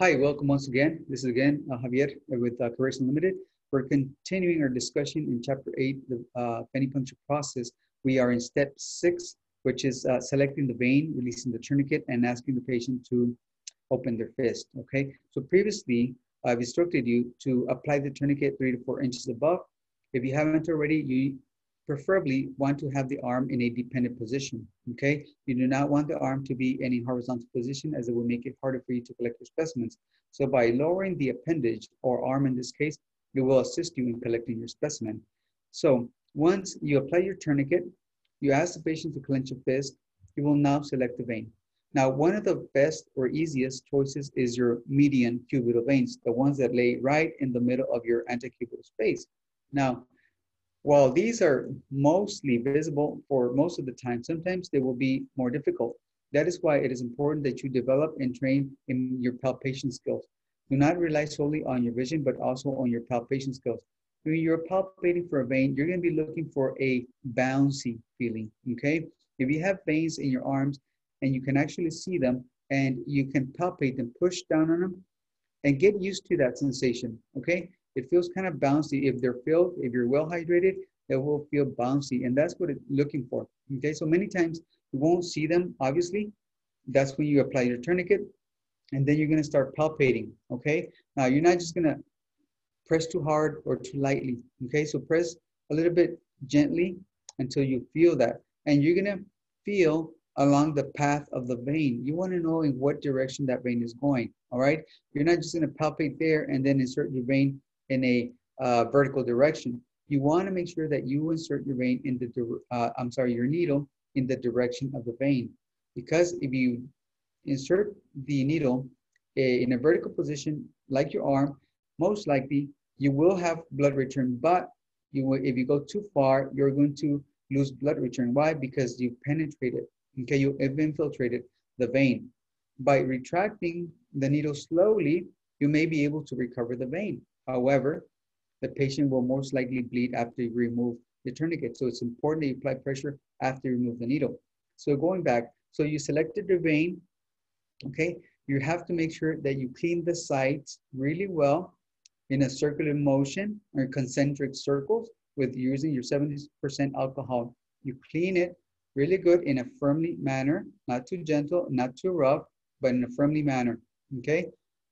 Hi, welcome once again. This is again uh, Javier with uh, Careers Unlimited. We're continuing our discussion in Chapter 8, the uh, venipuncture process. We are in step 6, which is uh, selecting the vein, releasing the tourniquet, and asking the patient to open their fist, okay? So previously, I've instructed you to apply the tourniquet 3 to 4 inches above. If you haven't already, you preferably want to have the arm in a dependent position, okay? You do not want the arm to be in a horizontal position as it will make it harder for you to collect your specimens. So by lowering the appendage or arm in this case, it will assist you in collecting your specimen. So once you apply your tourniquet, you ask the patient to clench a fist, you will now select the vein. Now, one of the best or easiest choices is your median cubital veins, the ones that lay right in the middle of your antecubital space. Now, while these are mostly visible for most of the time, sometimes they will be more difficult. That is why it is important that you develop and train in your palpation skills. Do not rely solely on your vision, but also on your palpation skills. When you're palpating for a vein, you're gonna be looking for a bouncy feeling, okay? If you have veins in your arms and you can actually see them and you can palpate them, push down on them, and get used to that sensation, okay? It feels kind of bouncy. If they're filled, if you're well hydrated, it will feel bouncy. And that's what it's looking for. Okay, so many times you won't see them, obviously. That's when you apply your tourniquet. And then you're gonna start palpating, okay? Now you're not just gonna press too hard or too lightly, okay? So press a little bit gently until you feel that. And you're gonna feel along the path of the vein. You wanna know in what direction that vein is going, all right? You're not just gonna palpate there and then insert your vein in a uh, vertical direction, you want to make sure that you insert your vein in the, uh, I'm sorry, your needle in the direction of the vein. Because if you insert the needle in a vertical position like your arm, most likely you will have blood return, but you will, if you go too far, you're going to lose blood return. Why? Because you penetrated, okay, you have infiltrated the vein. By retracting the needle slowly, you may be able to recover the vein. However, the patient will most likely bleed after you remove the tourniquet. So it's important that you apply pressure after you remove the needle. So going back, so you selected the vein, okay? You have to make sure that you clean the sites really well in a circular motion or concentric circles with using your 70% alcohol. You clean it really good in a firmly manner, not too gentle, not too rough, but in a firmly manner, okay?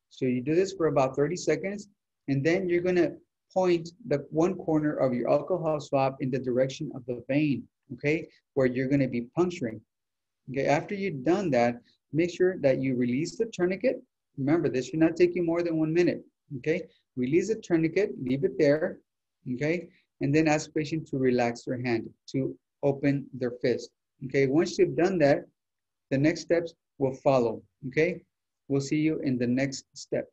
So you do this for about 30 seconds and then you're gonna point the one corner of your alcohol swab in the direction of the vein, okay, where you're gonna be puncturing. Okay, after you've done that, make sure that you release the tourniquet. Remember, this should not take you more than one minute, okay? Release the tourniquet, leave it there, okay? And then ask patient to relax their hand, to open their fist, okay? Once you've done that, the next steps will follow, okay? We'll see you in the next step.